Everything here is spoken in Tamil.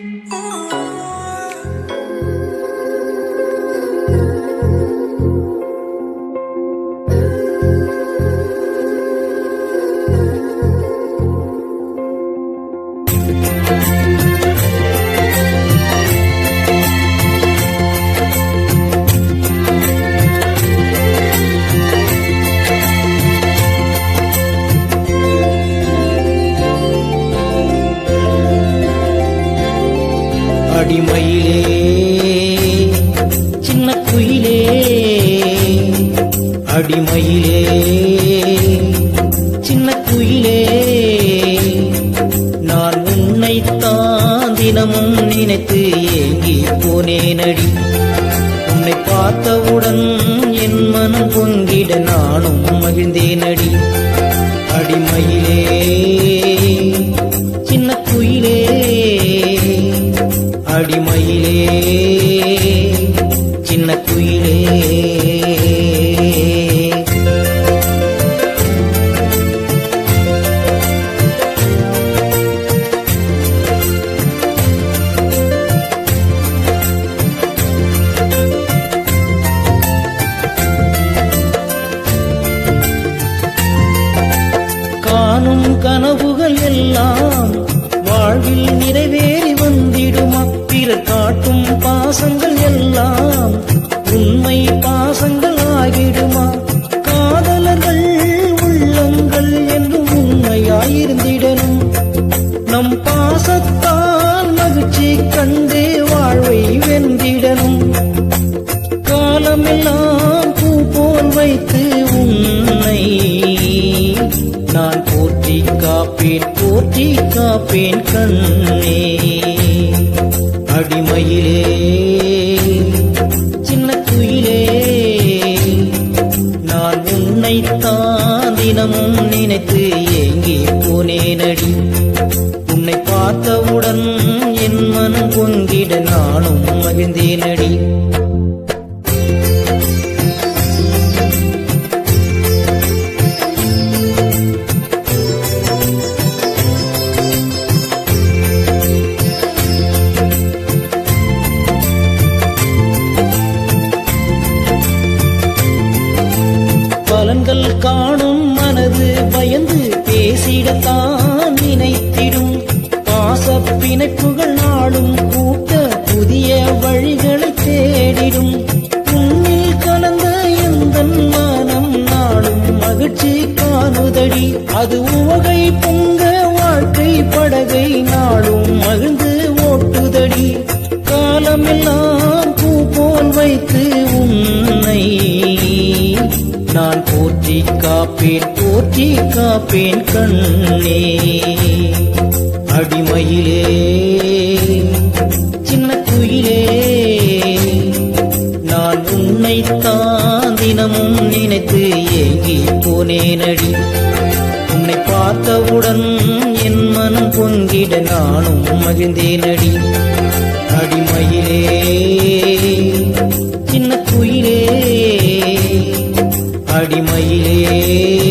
Thank அடிமயிலே சின்ன குயிலே அடிமயிலே சின்ன குயிலே நான் உன்னைத்தான் தினமும் நினைத்து ஏங்கி போனேனடி. உன்னை பார்த்தவுடன் என் மனம் பொங்கிட நானும் மகிழ்ந்தேனடி. அடிமயிலே சின்ன குயிலே. காணும் கனவுகள் எல்லாம் வாழ்வில் நிறைவேறி வந்திடுமா பிறர் காட்டும் பாசங்கள் நான் போற்றி காப்பேன் போற்றி காப்பேன் கண்ணே. அடிமையிலே சின்ன குயிலே நான் உன்னைத்தான் தினமும் நினைத்து ஏங்கி போனேனடி. உன்னை பார்த்தவுடன் என் மனம் பொங்கிட நானும் மகிழ்ந்தேனடி. காணும் மனது பயந்து பேசிடத்தான் நினைத்திடும். பாச பிணைப்புகள் நாளும் கூட்ட புதிய வழிகளை தேடிடும். உன்னில் கலந்த எந்த மனம் நாளும் மகிழ்ச்சி காணுதடி. அது உவகை பொங்க வாழ்க்கை படகை நாளும் மகிழ்ந்து ஓட்டுதடி. காலமெல்லாம் நான் போற்றி காப்பேன் போற்றி காப்பேன் கண்ணே. அடிமயிலே சின்ன குயிலே நான் உன்னை தான் தினமும் நினைத்து ஏங்கி போனேனடி. உன்னை பார்த்தவுடன் என் மனம் பொங்கிட நானும் மகிழ்ந்தேனடி. அடிமயிலே அடிமயிலே.